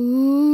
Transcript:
Ooh.